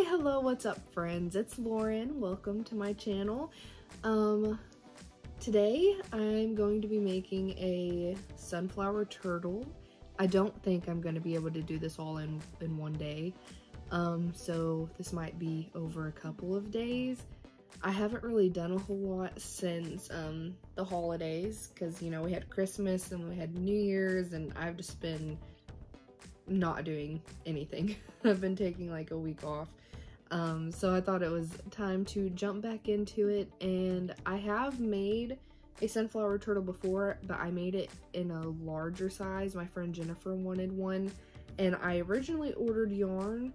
Hi, hello, what's up friends? It's Lauren. Welcome to my channel. Um, today I'm going to be making a sunflower turtle. I don't think I'm going to be able to do this all in, in one day. Um, so this might be over a couple of days. I haven't really done a whole lot since um, the holidays because, you know, we had Christmas and we had New Year's and I've just been not doing anything. I've been taking like a week off. Um, so I thought it was time to jump back into it and I have made a sunflower turtle before but I made it in a larger size. My friend Jennifer wanted one and I originally ordered yarn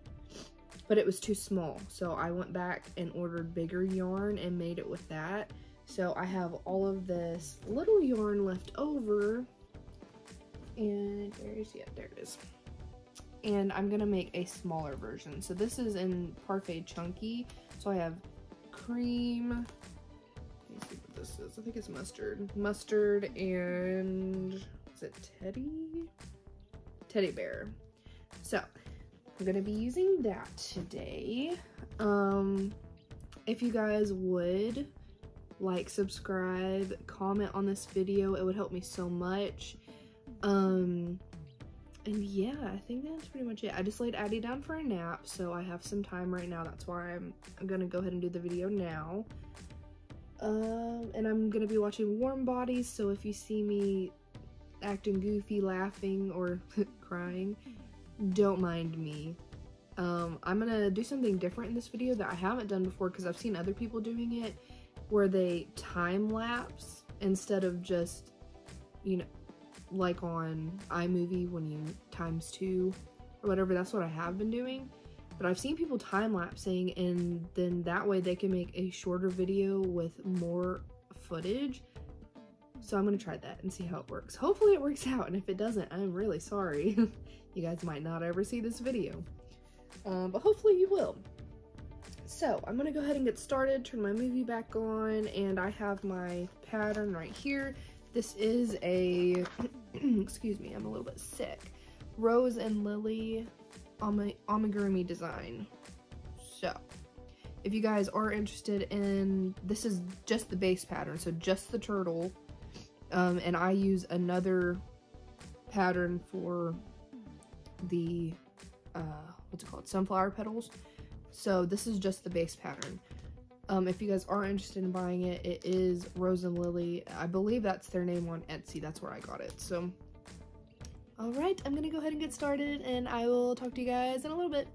but it was too small so I went back and ordered bigger yarn and made it with that. So I have all of this little yarn left over and there's yeah there it is and I'm gonna make a smaller version. So this is in Parfait Chunky. So I have cream, let me see what this is. I think it's mustard. Mustard and, is it teddy? Teddy bear. So I'm gonna be using that today. Um, if you guys would like, subscribe, comment on this video, it would help me so much. Um, and yeah, I think that's pretty much it. I just laid Addie down for a nap, so I have some time right now. That's why I'm, I'm gonna go ahead and do the video now. Um, and I'm gonna be watching Warm Bodies, so if you see me acting goofy, laughing, or crying, don't mind me. Um, I'm gonna do something different in this video that I haven't done before because I've seen other people doing it where they time lapse instead of just, you know, like on iMovie when you times two or whatever. That's what I have been doing. But I've seen people time lapsing and then that way they can make a shorter video with more footage. So I'm gonna try that and see how it works. Hopefully it works out and if it doesn't, I'm really sorry. you guys might not ever see this video. Um, but hopefully you will. So I'm gonna go ahead and get started, turn my movie back on, and I have my pattern right here. This is a, excuse me, I'm a little bit sick. Rose and Lily amigurumi design. So, if you guys are interested in, this is just the base pattern, so just the turtle. Um, and I use another pattern for the, uh, what's it called, sunflower petals. So this is just the base pattern. Um, if you guys are interested in buying it, it is Rose and Lily. I believe that's their name on Etsy. That's where I got it. So, all right, I'm going to go ahead and get started and I will talk to you guys in a little bit.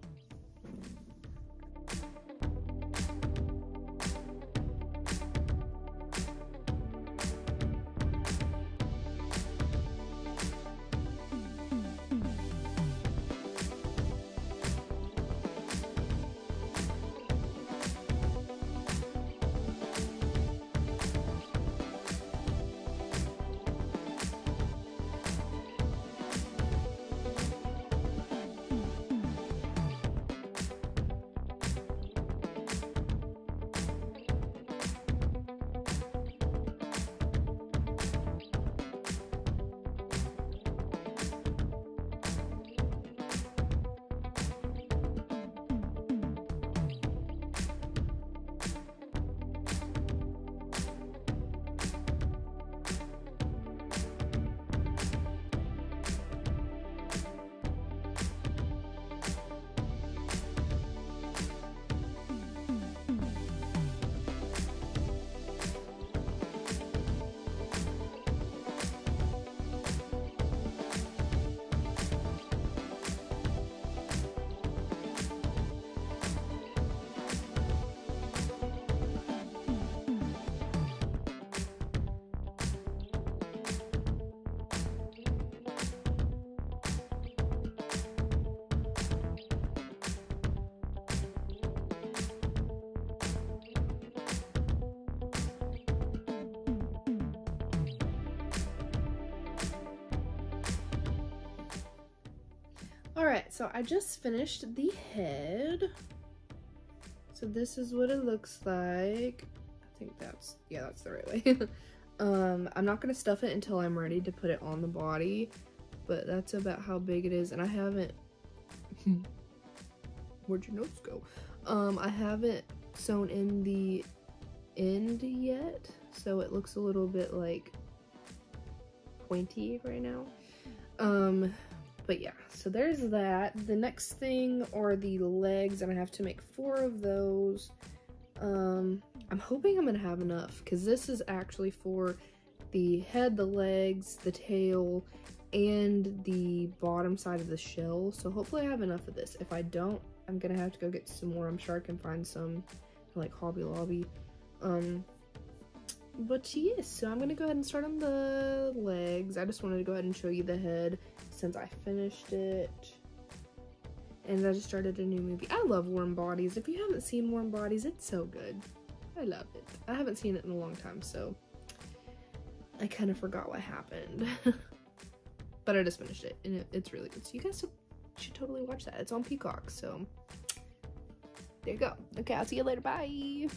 So I just finished the head. So this is what it looks like. I think that's, yeah, that's the right way. um, I'm not gonna stuff it until I'm ready to put it on the body, but that's about how big it is. And I haven't, where'd your notes go? Um, I haven't sewn in the end yet, so it looks a little bit like pointy right now. Um, but yeah, so there's that. The next thing are the legs, and I have to make four of those. Um, I'm hoping I'm gonna have enough because this is actually for the head, the legs, the tail, and the bottom side of the shell. So hopefully I have enough of this. If I don't, I'm gonna have to go get some more. I'm sure I can find some like Hobby Lobby. Um, but yes, so I'm gonna go ahead and start on the legs. I just wanted to go ahead and show you the head since I finished it. And I just started a new movie. I love Warm Bodies. If you haven't seen Warm Bodies, it's so good. I love it. I haven't seen it in a long time, so I kind of forgot what happened. but I just finished it, and it, it's really good. So you guys should totally watch that. It's on Peacock, so there you go. Okay, I'll see you later. Bye.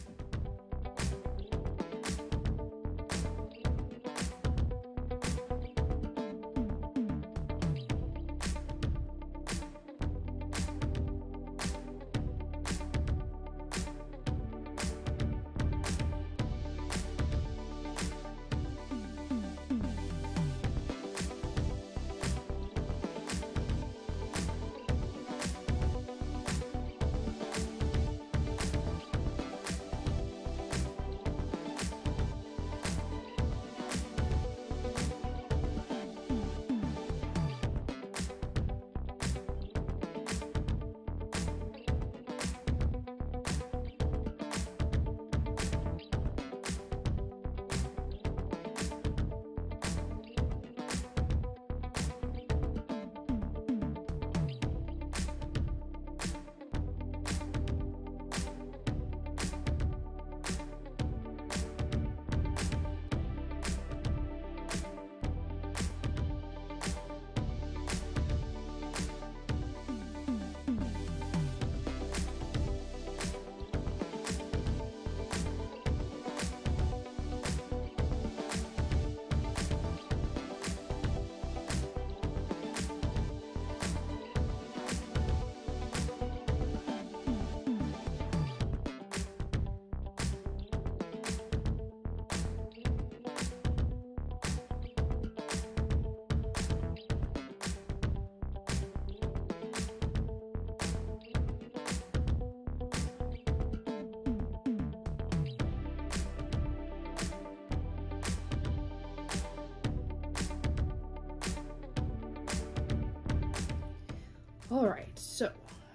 All right, so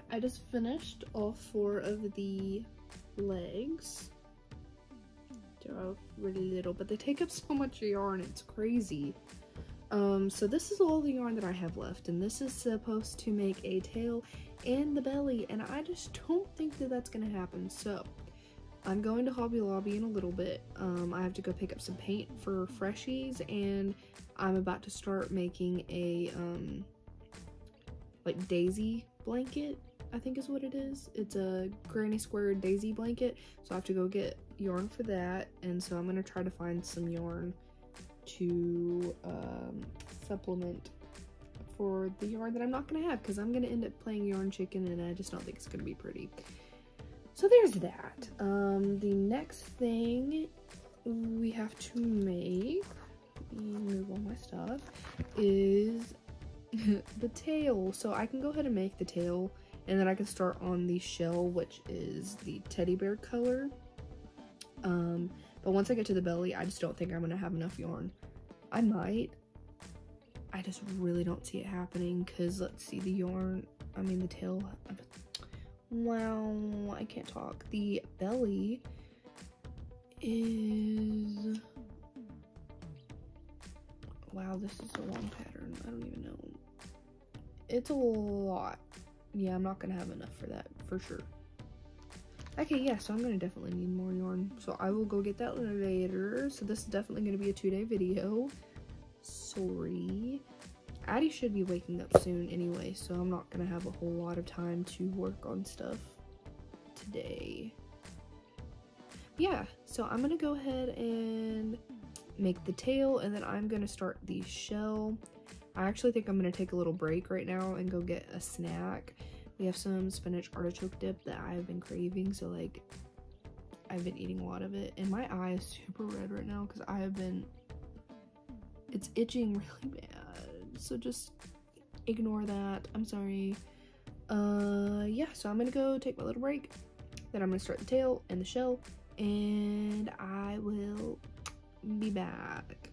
I just finished all four of the legs. They're really little, but they take up so much yarn, it's crazy. Um, so this is all the yarn that I have left, and this is supposed to make a tail and the belly, and I just don't think that that's gonna happen. So I'm going to Hobby Lobby in a little bit. Um, I have to go pick up some paint for freshies, and I'm about to start making a um, like daisy blanket I think is what it is. It's a granny square daisy blanket. So I have to go get yarn for that. And so I'm going to try to find some yarn to um, supplement for the yarn that I'm not going to have because I'm going to end up playing yarn chicken and I just don't think it's going to be pretty. So there's that. Um, the next thing we have to make, move all my stuff, is the tail. So I can go ahead and make the tail and then I can start on the shell, which is the teddy bear color. Um, but once I get to the belly, I just don't think I'm gonna have enough yarn. I might. I just really don't see it happening because let's see the yarn. I mean the tail. Wow, I can't talk. The belly is. Wow, this is a long pattern. I don't even know it's a lot. Yeah, I'm not gonna have enough for that, for sure. Okay, yeah, so I'm gonna definitely need more yarn. So I will go get that later. So this is definitely gonna be a two-day video. Sorry. Addie should be waking up soon anyway, so I'm not gonna have a whole lot of time to work on stuff today. Yeah, so I'm gonna go ahead and make the tail, and then I'm gonna start the shell. I actually think I'm going to take a little break right now and go get a snack We have some spinach artichoke dip that I've been craving, so like I've been eating a lot of it. And my eye is super red right now because I have been it's itching really bad. So just ignore that. I'm sorry. Uh yeah, so I'm gonna go take my little break. Then I'm gonna start the tail and the shell and I will be back.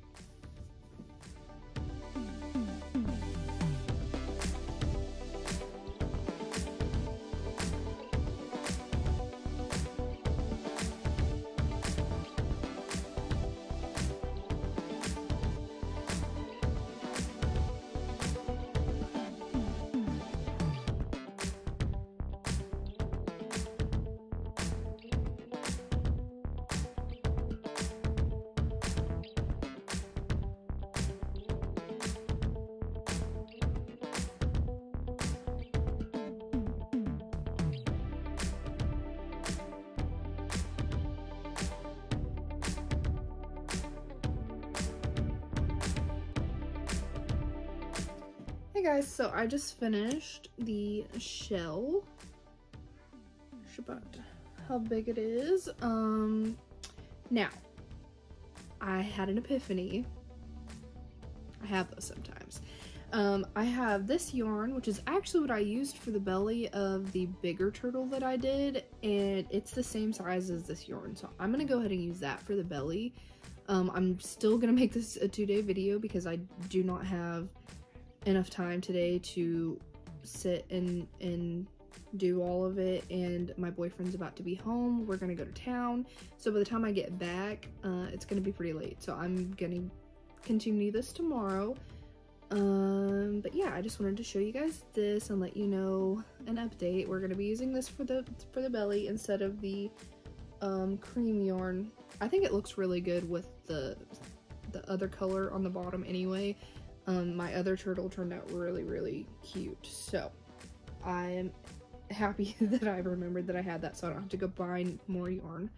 Guys, so I just finished the shell. How big it is. Um, now, I had an epiphany. I have those sometimes. Um, I have this yarn, which is actually what I used for the belly of the bigger turtle that I did, and it's the same size as this yarn. So I'm gonna go ahead and use that for the belly. Um, I'm still gonna make this a two-day video because I do not have enough time today to sit and and do all of it and my boyfriend's about to be home. We're gonna go to town. So by the time i get back uh, it's gonna be pretty late. So i'm gonna continue this tomorrow. Um but yeah i just wanted to show you guys this and let you know an update. We're gonna be using this for the for the belly instead of the um cream yarn. I think it looks really good with the the other color on the bottom anyway um, my other turtle turned out really, really cute. So I am happy that I remembered that I had that so I don't have to go buy more yarn.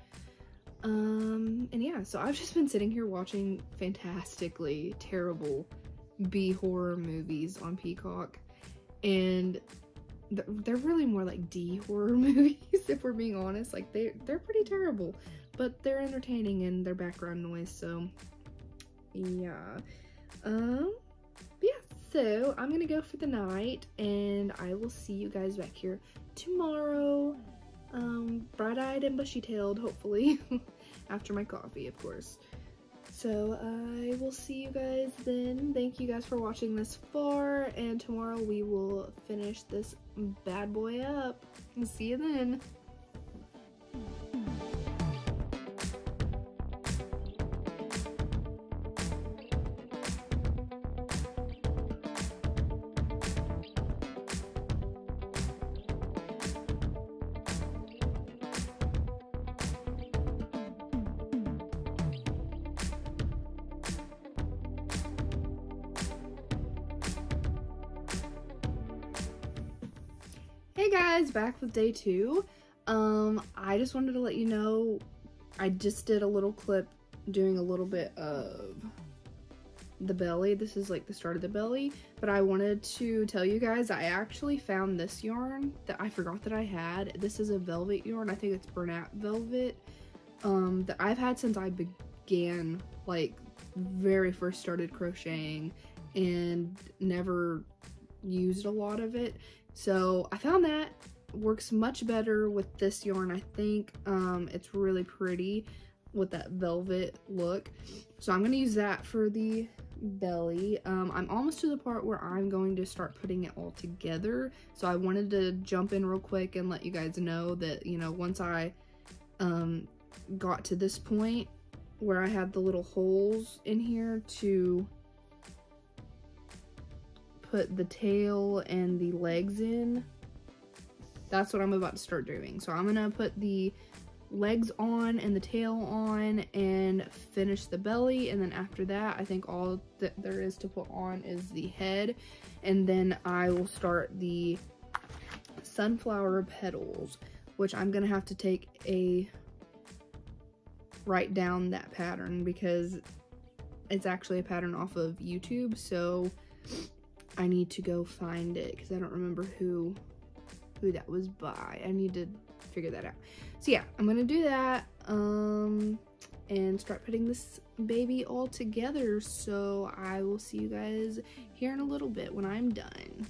Um, and yeah, so I've just been sitting here watching fantastically terrible B horror movies on Peacock. And they're really more like D horror movies, if we're being honest. Like, they, they're pretty terrible, but they're entertaining and they're background noise, so yeah. Um, yeah, so I'm gonna go for the night and I will see you guys back here tomorrow. Um, bright-eyed and bushy-tailed, hopefully, after my coffee, of course. So I will see you guys then. Thank you guys for watching this far, and tomorrow we will finish this bad boy up. See you then. Guys, back with day two. Um, I just wanted to let you know I just did a little clip doing a little bit of the belly. This is like the start of the belly, but I wanted to tell you guys I actually found this yarn that I forgot that I had. This is a velvet yarn. I think it's Bernat velvet um, that I've had since I began like very first started crocheting and never used a lot of it so I found that works much better with this yarn. I think um, it's really pretty with that velvet look. So I'm going to use that for the belly. Um, I'm almost to the part where I'm going to start putting it all together. So I wanted to jump in real quick and let you guys know that, you know, once I um, got to this point where I had the little holes in here to put the tail and the legs in. That's what I'm about to start doing. So I'm gonna put the legs on and the tail on and finish the belly and then after that I think all that there is to put on is the head and then I will start the sunflower petals which I'm gonna have to take a write down that pattern because it's actually a pattern off of YouTube so I need to go find it because I don't remember who who that was by. I need to figure that out. So yeah, I'm gonna do that um, and start putting this baby all together. So I will see you guys here in a little bit when I'm done.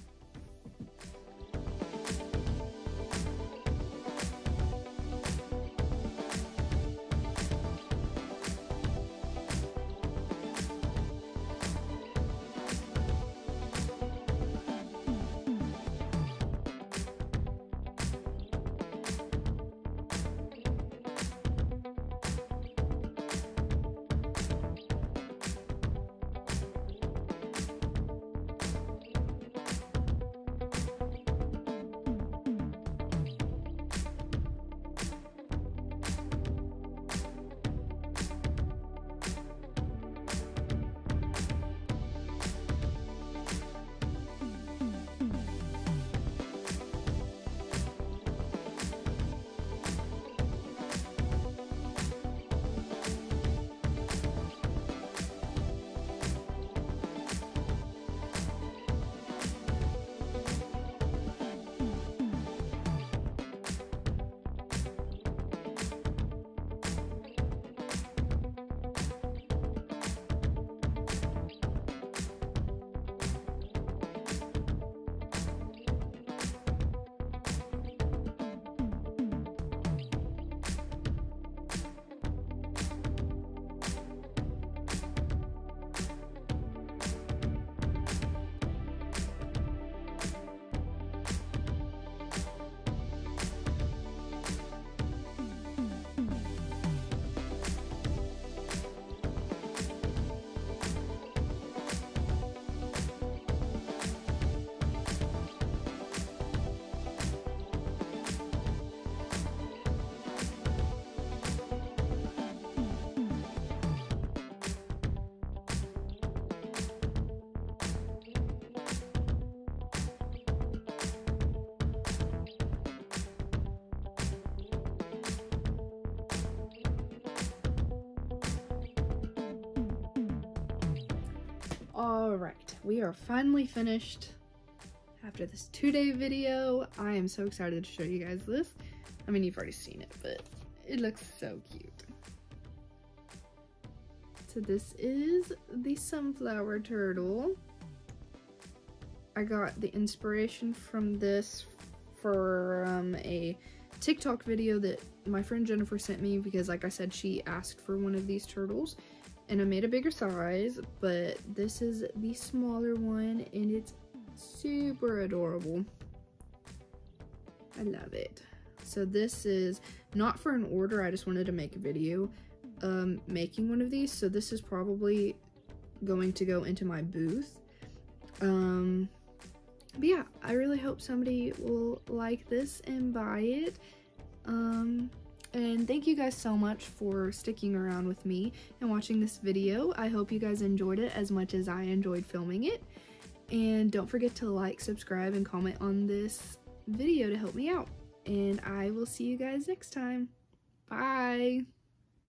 All right, we are finally finished after this two-day video. I am so excited to show you guys this. I mean, you've already seen it, but it looks so cute. So this is the sunflower turtle. I got the inspiration from this for um, a TikTok video that my friend Jennifer sent me because like I said, she asked for one of these turtles and I made a bigger size, but this is the smaller one and it's super adorable. I love it. So this is not for an order, I just wanted to make a video um, making one of these. So this is probably going to go into my booth. Um, but yeah, I really hope somebody will like this and buy it. Um, and thank you guys so much for sticking around with me and watching this video. I hope you guys enjoyed it as much as I enjoyed filming it. And don't forget to like, subscribe, and comment on this video to help me out. And I will see you guys next time. Bye!